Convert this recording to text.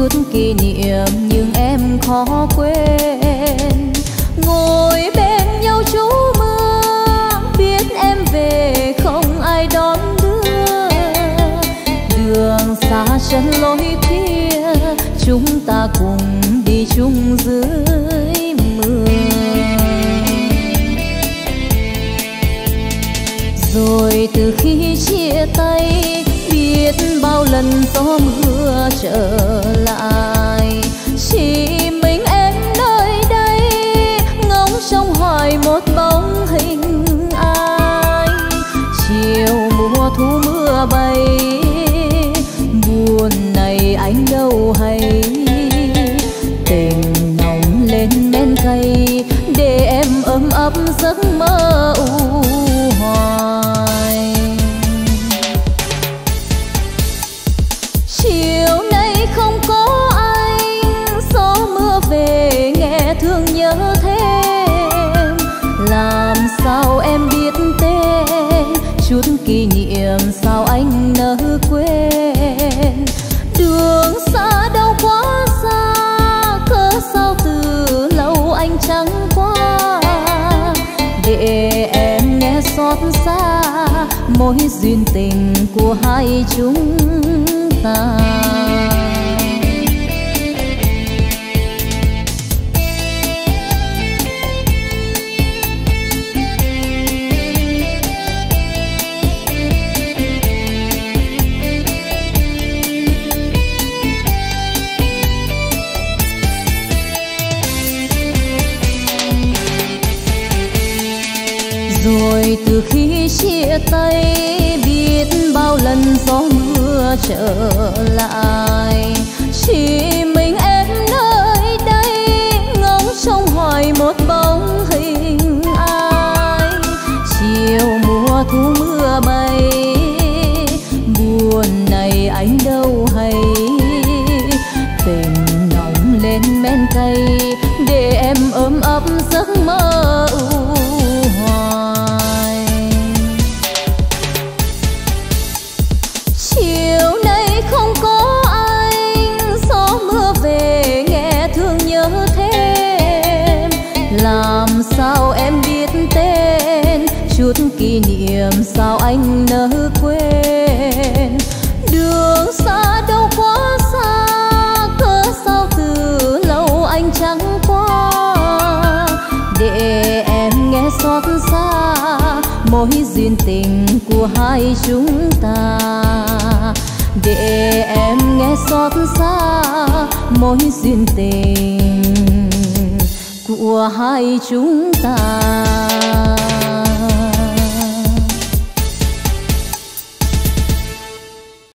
chút kỷ niệm nhưng em khó quên. Ngồi bên nhau chú mưa biết em về không ai đón đưa. Đường xa chân lối kia, chúng ta cùng đi chung dưới mưa. Rồi từ khi chia tay biết bao lần gió mưa trở lại. Chỉ mình em nơi đây, ngóng trong hoài một bóng hình ai. Chiều mùa thu mưa bay, buồn này anh đâu hay. Tình nóng lên men cây để em ấm áp giấc mơ u xót xa mối duyên tình của hai chúng ta. Rồi từ khi chia tay biết bao lần gió mưa trở lại. Xót xa. Mối duyên tình của hai chúng ta. Để em nghe xót xa mối duyên tình của hai chúng ta.